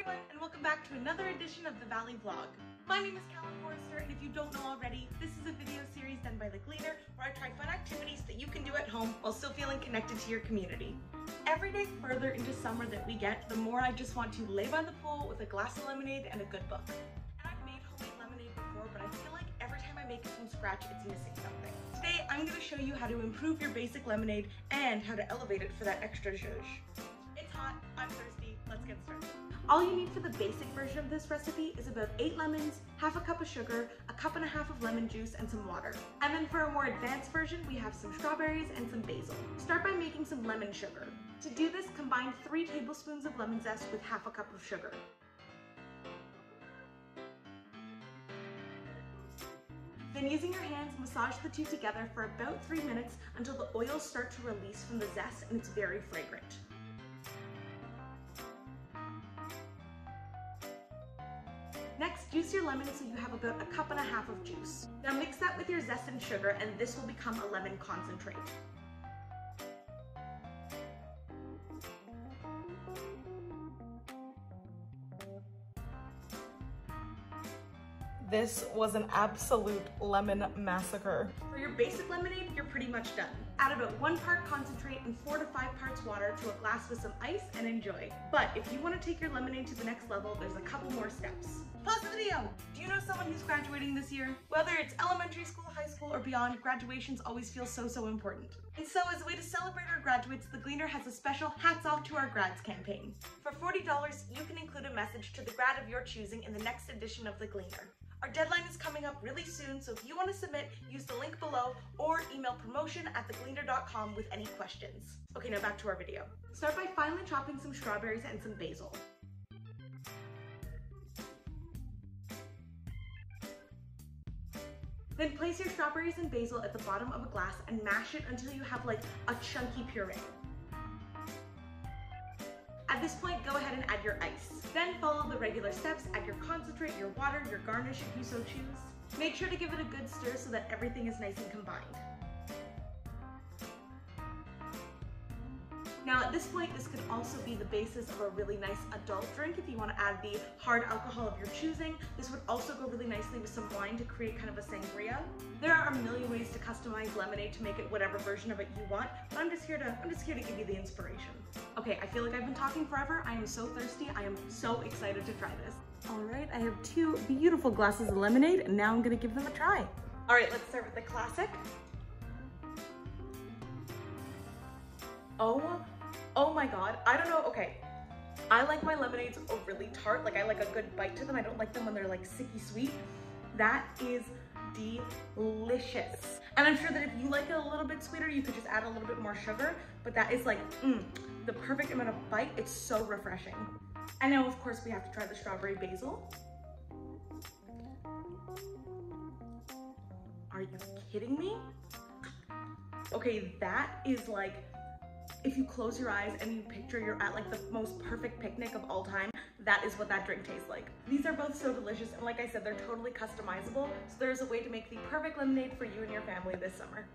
everyone, and welcome back to another edition of the Valley Vlog. My name is Callan Forrester, and if you don't know already, this is a video series done by The Gleaner where I try fun activities that you can do at home while still feeling connected to your community. Every day further into summer that we get, the more I just want to lay by the pool with a glass of lemonade and a good book. And I've made homemade lemonade before, but I feel like every time I make it from scratch, it's missing something. Today, I'm going to show you how to improve your basic lemonade and how to elevate it for that extra zhuzh. Hot, I'm thirsty, let's get started. All you need for the basic version of this recipe is about eight lemons, half a cup of sugar, a cup and a half of lemon juice, and some water. And then for a more advanced version, we have some strawberries and some basil. Start by making some lemon sugar. To do this, combine three tablespoons of lemon zest with half a cup of sugar. Then using your hands, massage the two together for about three minutes until the oils start to release from the zest and it's very fragrant. Juice your lemon so you have about a cup and a half of juice. Now mix that with your zest and sugar and this will become a lemon concentrate. This was an absolute lemon massacre. For your basic lemonade, you're pretty much done. Add about one part concentrate and four to five parts water to a glass with some ice and enjoy. But if you want to take your lemonade to the next level, there's a couple more steps. Do you know someone who's graduating this year? Whether it's elementary school, high school, or beyond, graduations always feel so, so important. And so as a way to celebrate our graduates, The Gleaner has a special Hats Off to Our Grads campaign. For $40, you can include a message to the grad of your choosing in the next edition of The Gleaner. Our deadline is coming up really soon, so if you want to submit, use the link below or email promotion at thegleaner.com with any questions. Okay, now back to our video. Start by finely chopping some strawberries and some basil. Then place your strawberries and basil at the bottom of a glass and mash it until you have like a chunky puree. At this point, go ahead and add your ice. Then follow the regular steps, add your concentrate, your water, your garnish if you so choose. Make sure to give it a good stir so that everything is nice and combined. Now at this point, this could also be the basis of a really nice adult drink if you want to add the hard alcohol of your choosing. This would also go really nicely with some wine to create kind of a sangria. There are a million ways to customize lemonade to make it whatever version of it you want, but I'm just here to I'm just here to give you the inspiration. Okay, I feel like I've been talking forever. I am so thirsty. I am so excited to try this. All right, I have two beautiful glasses of lemonade and now I'm gonna give them a try. All right, let's start with the classic. Oh, oh my God. I don't know, okay. I like my lemonades really tart. Like I like a good bite to them. I don't like them when they're like sicky sweet. That is delicious. And I'm sure that if you like it a little bit sweeter, you could just add a little bit more sugar, but that is like, mm, the perfect amount of bite. It's so refreshing. And now of course we have to try the strawberry basil. Are you kidding me? Okay, that is like if you close your eyes and you picture you're at like the most perfect picnic of all time, that is what that drink tastes like. These are both so delicious and like I said, they're totally customizable, so there's a way to make the perfect lemonade for you and your family this summer.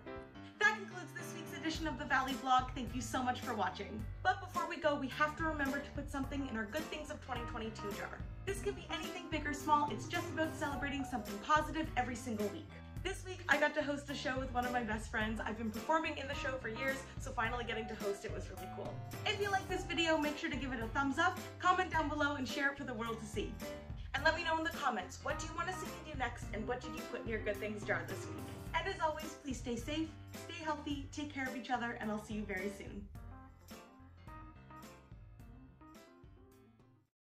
That concludes this week's edition of the Valley Vlog. Thank you so much for watching. But before we go, we have to remember to put something in our Good Things of 2022 jar. This could be anything big or small, it's just about celebrating something positive every single week. Week, I got to host a show with one of my best friends. I've been performing in the show for years, so finally getting to host it was really cool. If you like this video, make sure to give it a thumbs up, comment down below, and share it for the world to see. And let me know in the comments, what do you want to see me do next, and what did you put in your good things jar this week? And as always, please stay safe, stay healthy, take care of each other, and I'll see you very soon.